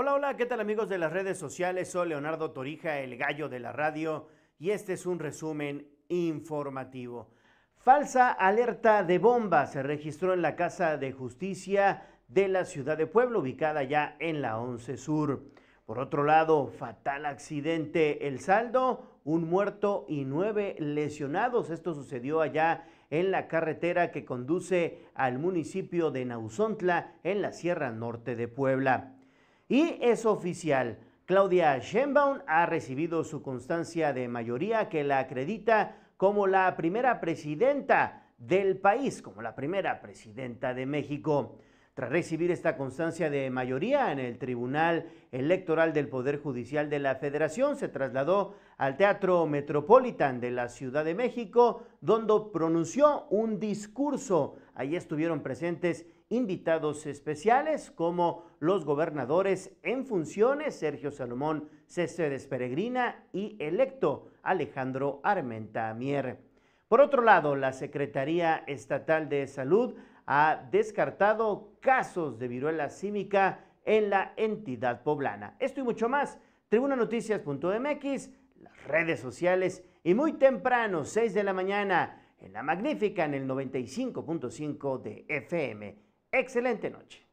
Hola, hola, ¿qué tal amigos de las redes sociales? Soy Leonardo Torija, el gallo de la radio, y este es un resumen informativo. Falsa alerta de bomba se registró en la Casa de Justicia de la Ciudad de Pueblo, ubicada ya en la 11 Sur. Por otro lado, fatal accidente, el saldo, un muerto y nueve lesionados. Esto sucedió allá en la carretera que conduce al municipio de Nauzontla, en la Sierra Norte de Puebla. Y es oficial, Claudia Sheinbaum ha recibido su constancia de mayoría que la acredita como la primera presidenta del país, como la primera presidenta de México. Tras recibir esta constancia de mayoría en el Tribunal Electoral del Poder Judicial de la Federación, se trasladó al Teatro Metropolitan de la Ciudad de México, donde pronunció un discurso. Allí estuvieron presentes invitados especiales como los gobernadores en funciones, Sergio Salomón Céspedes Peregrina y electo Alejandro Armenta Mier. Por otro lado, la Secretaría Estatal de Salud ha descartado casos de viruela símica en la entidad poblana. Esto y mucho más, tribunanoticias.mx, las redes sociales y muy temprano, 6 de la mañana, en la magnífica en el 95.5 de FM. Excelente noche.